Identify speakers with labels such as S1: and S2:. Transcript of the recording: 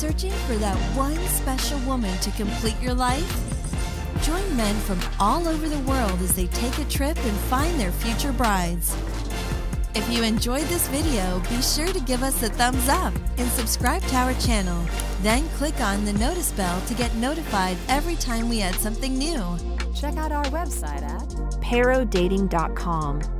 S1: Searching for that one special woman to complete your life? Join men from all over the world as they take a trip and find their future brides. If you enjoyed this video, be sure to give us a thumbs up and subscribe to our channel. Then click on the notice bell to get notified every time we add something new.
S2: Check out our website at
S3: perudating.com